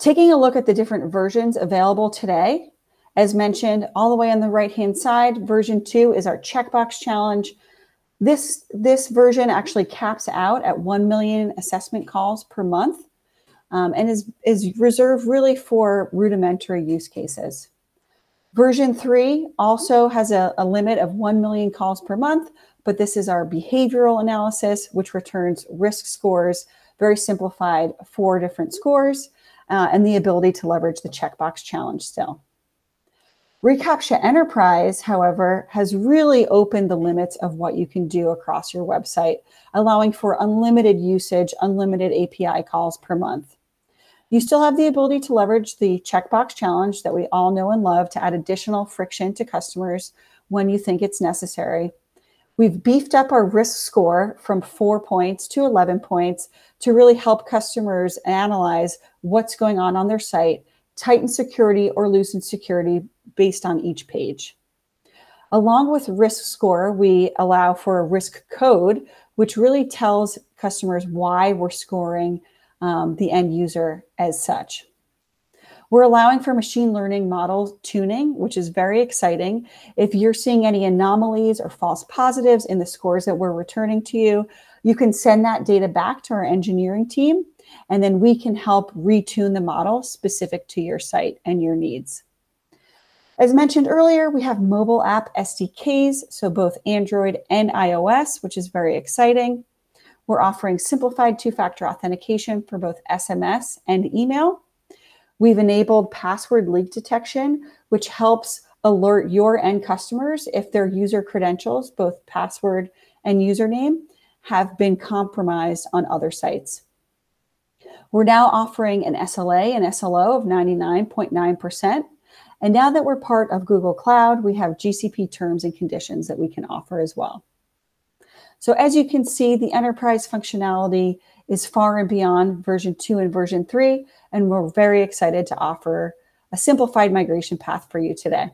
Taking a look at the different versions available today, as mentioned, all the way on the right-hand side, version two is our checkbox challenge. This, this version actually caps out at 1 million assessment calls per month um, and is, is reserved really for rudimentary use cases. Version three also has a, a limit of 1 million calls per month, but this is our behavioral analysis, which returns risk scores, very simplified, four different scores, uh, and the ability to leverage the checkbox challenge still. reCAPTCHA Enterprise, however, has really opened the limits of what you can do across your website, allowing for unlimited usage, unlimited API calls per month. You still have the ability to leverage the checkbox challenge that we all know and love to add additional friction to customers when you think it's necessary. We've beefed up our risk score from four points to 11 points to really help customers analyze what's going on on their site, tighten security or loosen security based on each page. Along with risk score, we allow for a risk code, which really tells customers why we're scoring um, the end user as such. We're allowing for machine learning model tuning, which is very exciting. If you're seeing any anomalies or false positives in the scores that we're returning to you, you can send that data back to our engineering team, and then we can help retune the model specific to your site and your needs. As mentioned earlier, we have mobile app SDKs, so both Android and iOS, which is very exciting. We're offering simplified two-factor authentication for both SMS and email. We've enabled password leak detection, which helps alert your end customers if their user credentials, both password and username, have been compromised on other sites. We're now offering an SLA and SLO of 99.9%. And now that we're part of Google Cloud, we have GCP terms and conditions that we can offer as well. So as you can see, the enterprise functionality is far and beyond version two and version three, and we're very excited to offer a simplified migration path for you today.